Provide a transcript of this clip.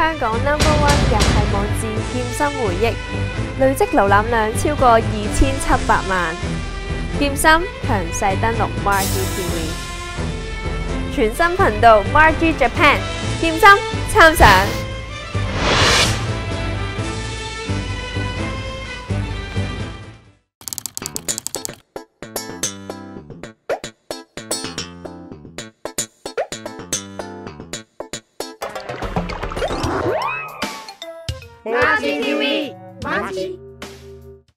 香港 Number One 日系网站剑心回忆》累积浏览量超过二千七百万。剑心强势登陆 Margie TV，全新频道 Margie Japan，剑心参上。マーチ TV マーチ